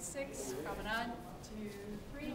six, promenade, two, three.